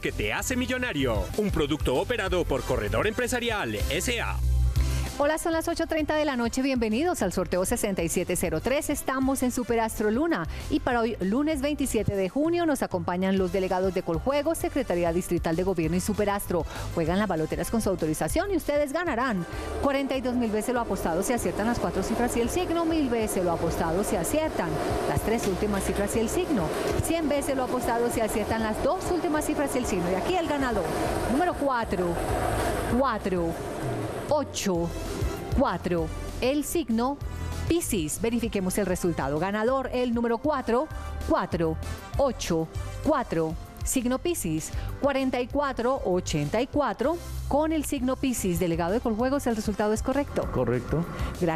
que te hace millonario. Un producto operado por Corredor Empresarial SA. Hola, son las 8.30 de la noche. Bienvenidos al sorteo 6703. Estamos en Superastro Luna y para hoy, lunes 27 de junio, nos acompañan los delegados de Coljuegos, Secretaría Distrital de Gobierno y Superastro. Juegan las baloteras con su autorización y ustedes ganarán 42 mil veces lo apostado si aciertan las cuatro cifras y el signo, mil veces lo apostado si aciertan las tres últimas cifras y el signo, 100 veces lo apostado si aciertan las dos últimas cifras y el signo. Y aquí el ganador, número 4, 4, 8, 4. El signo Piscis. Verifiquemos el resultado. Ganador, el número 4, 4, 8, 4. Signo Piscis, 44, 84. Con el signo Piscis, delegado de Coljuegos, el resultado es correcto. Correcto. Gracias.